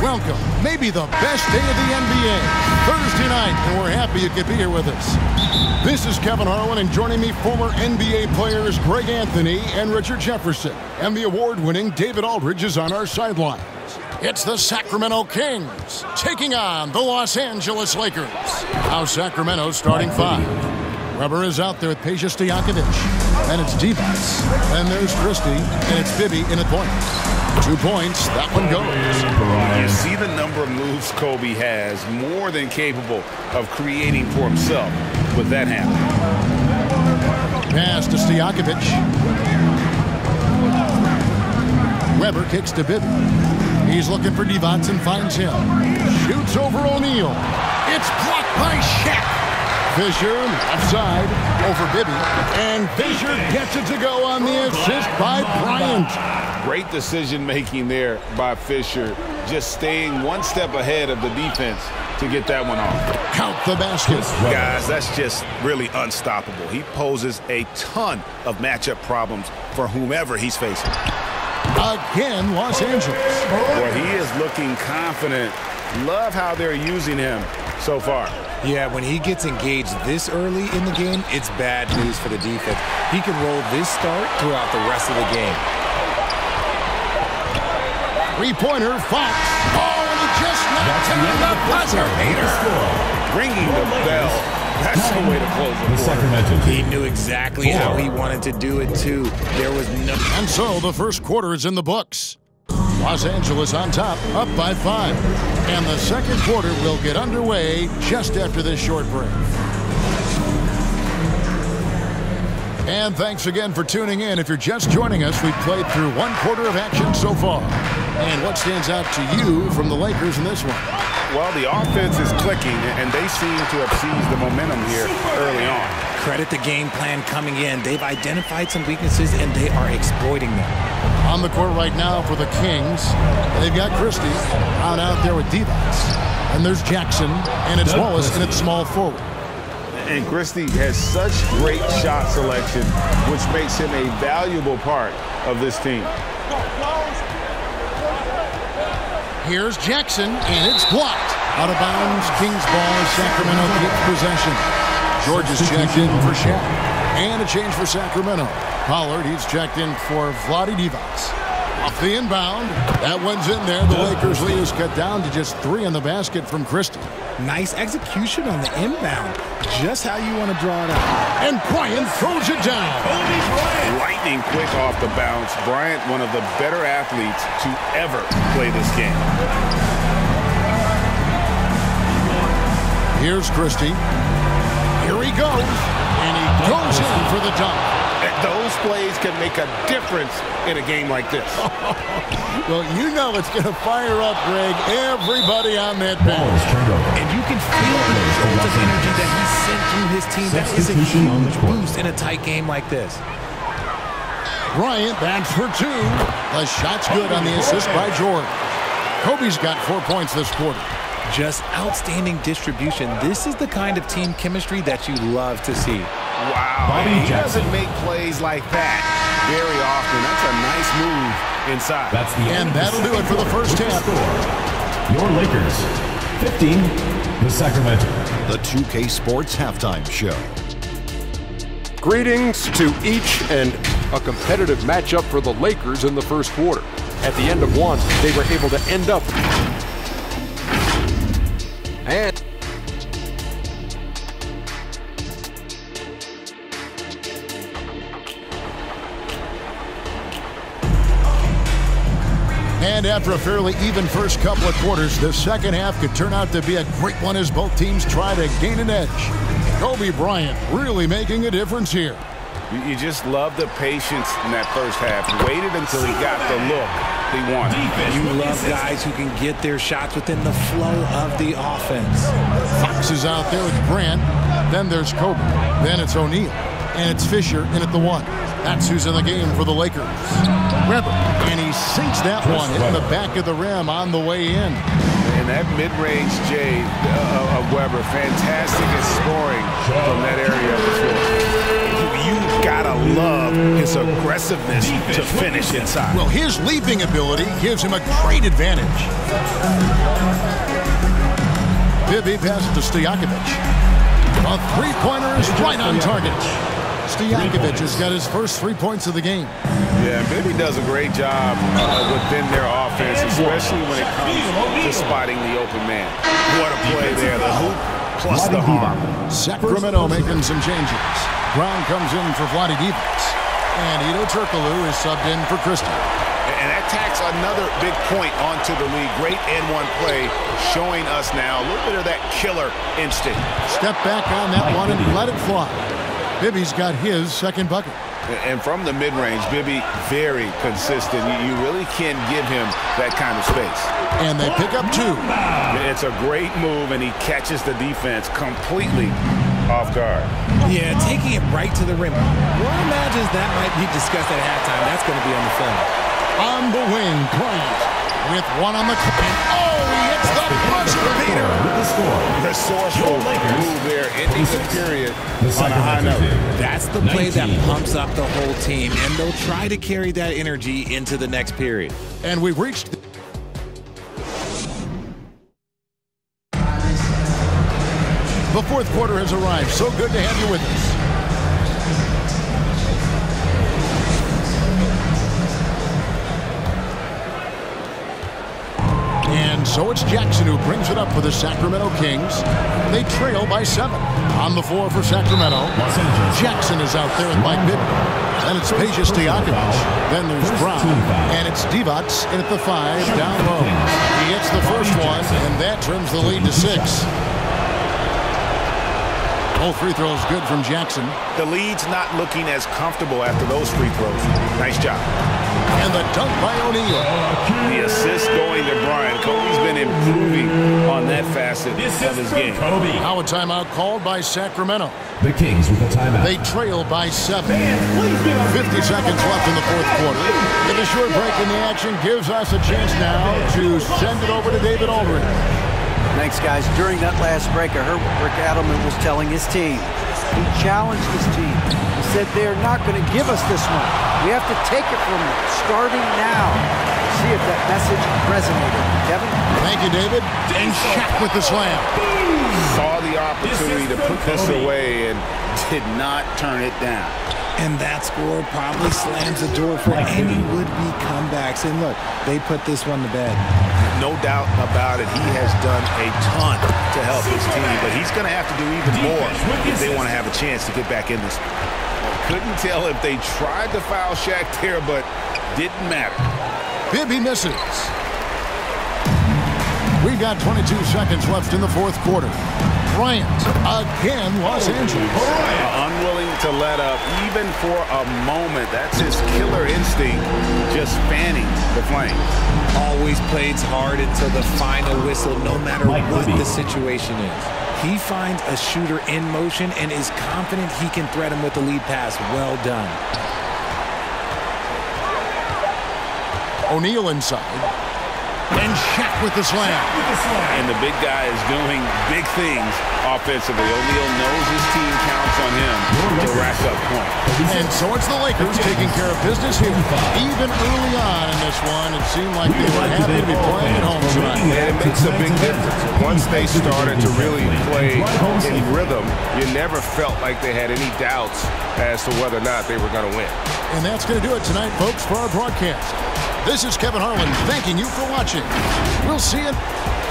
Welcome, maybe the best day of the NBA, Thursday night, and we're happy you could be here with us. This is Kevin Harlan, and joining me, former NBA players Greg Anthony and Richard Jefferson, and the award-winning David Aldridge is on our sidelines. It's the Sacramento Kings taking on the Los Angeles Lakers. Now Sacramento starting five. Webber is out there with Peja Stojakovic. And it's Divac. And there's Christie. And it's Bibby in at point. Two points. That one goes. You see the number of moves Kobe has, more than capable of creating for himself with that hand. Pass to Stojakovic. Webber kicks to Bibby. He's looking for and finds him. Shoots over O'Neal. It's blocked by. Fisher, left side, over Bibby. And Fisher gets it to go on the assist by Bryant. Great decision making there by Fisher. Just staying one step ahead of the defense to get that one off. Count the basket. Guys, that's just really unstoppable. He poses a ton of matchup problems for whomever he's facing. Again, Los Angeles. Well, he is looking confident. Love how they're using him so far. Yeah, when he gets engaged this early in the game, it's bad news for the defense. He can roll this start throughout the rest of the game. Three-pointer, Fox. Oh, and he just knocked down the buzzer beater. Ringing the bell. That's the way to close the, the Sacramento He knew exactly Four. how he wanted to do it, too. There was no... And so the first quarter is in the books. Los Angeles on top, up by five. And the second quarter will get underway just after this short break. And thanks again for tuning in. If you're just joining us, we've played through one quarter of action so far. And what stands out to you from the Lakers in this one? Well, the offense is clicking, and they seem to have seized the momentum here early on. Credit the game plan coming in. They've identified some weaknesses, and they are exploiting them. On the court right now for the Kings, they've got Christie out out there with Divac. And there's Jackson, and it's Wallace, and it's small forward. And Christie has such great shot selection, which makes him a valuable part of this team. Here's Jackson, and it's blocked. Out of bounds, Kings ball, Sacramento gets possession. George is checked in for Shaq. And a change for Sacramento. Pollard, he's checked in for Vlade Divac. Off the inbound. That one's in there. The Lakers lead is cut down to just three in the basket from Christie. Nice execution on the inbound. Just how you want to draw it out. And Bryant throws it down. Lightning quick off the bounce. Bryant, one of the better athletes to ever play this game. Here's Christie. Here he goes. And he goes in for the dunk. Those plays can make a difference in a game like this. well, you know it's going to fire up, Greg, everybody on that bench. And you can feel the jolt of energy that he sent through his team. That is a huge boost in a tight game like this. Bryant, that's for two. The shot's good on the assist by Jordan. Kobe's got four points this quarter. Just outstanding distribution. This is the kind of team chemistry that you love to see. Wow. He doesn't make plays like that very often. That's a nice move inside. That's the end. and that'll do it for the first half. Your Lakers, 15, the Sacramento. The 2K Sports Halftime Show. Greetings to each and a competitive matchup for the Lakers in the first quarter. At the end of one, they were able to end up And after a fairly even first couple of quarters, the second half could turn out to be a great one as both teams try to gain an edge. Kobe Bryant really making a difference here. You just love the patience in that first half. Waited until he got the look he wanted. You love guys who can get their shots within the flow of the offense. Fox is out there with Grant. Then there's Kobe. Then it's O'Neal. And it's Fisher in at the one. That's who's in the game for the Lakers. Webber. And he sinks that one in the back of the rim on the way in. And that mid-range J uh, of Webber, fantastic at scoring from that area of the floor. you gotta love his aggressiveness to finish inside. Well, his leaping ability gives him a great advantage. Bibby passes to Stojakovic. A three-pointer is right on target. Stojakovic has got his first three points of the game. Yeah, Bibby does a great job uh, within their offense, especially when it comes to spotting the open man. What a play there. The hoop plus the harm. Sacramento making some changes. Brown comes in for Vlade Divac. And Hedo Turkoglu is subbed in for Christie. And that tacks another big point onto the league. Great N1 play showing us now a little bit of that killer instinct. Step back on that one and let it fly. Bibby's got his second bucket. And from the mid-range, Bibby very consistent. You really can't give him that kind of space. And they pick up two. It's a great move, and he catches the defense completely off guard. Yeah, taking it right to the rim. One imagines that might be discussed at halftime. That's going to be on the film. On the wing, Bryant with one on the clock. Oh, he hits the buzzer beater. With the score. Resourceful move there, ending the period The on a high note. That's the play that pumps up the whole team, and they'll try to carry that energy into the next period. And we've reached The fourth quarter has arrived. So good to have you with us. And so it's Jackson who brings it up for the Sacramento Kings. They trail by seven. On the floor for Sacramento. Los Angeles. Jackson is out there with Mike Bibby. Then it's Peja Stojakovic. Then there's First Brown. And it's Divac in at the five, down low. He gets the first one, and that trims the lead to six. Both free throws good from Jackson. The lead's not looking as comfortable after those free throws. Nice job. And the dunk by O'Neal. The assist going to Bryant. Kobe's been improving on that facet of his game. Kobe. Now a timeout called by Sacramento. The Kings with a timeout. They trail by seven. 50 seconds left in the fourth quarter. And a short break in the action gives us a chance now to send it over to David Aldridge. Thanks, guys. During that last break, I heard what Rick Adelman was telling his team. He challenged his team. He said they're not going to give us this one. We have to take it from them, starting now. See if that message resonated. Kevin? Thank you, David. And Shaq with the slam. Saw the opportunity to put this away and did not turn it down. And that score probably slams the door for any would-be comebacks. And look, they put this one to bed. No doubt about it. He has done a ton to help his team, but he's going to have to do even more if they want to have a chance to get back in this. Couldn't tell if they tried to foul Shaq there, but didn't matter. Bibby misses. We got 22 seconds left in the fourth quarter. Bryant again, Los oh, Angeles. Unwilling to let up even for a moment. That's his killer instinct, just fanning the flame. Always plays hard until the final whistle, no matter Mike what Bibby. the situation is. He finds a shooter in motion and is confident he can threat him with the lead pass. Well done. O'Neal inside. And Shaq with the slam. And the big guy is doing big things offensively. O'Neal knows his team counts on him to rack up points. And so it's the Lakers taking care of business here. Even early on in this one, it seemed like they were happy to be playing at home tonight. And it makes a big difference. Once they started to really play in rhythm, you never felt like they had any doubts as to whether or not they were going to win. And that's going to do it tonight, folks, for our broadcast. This is Kevin Harlan thanking you for watching. We'll see you.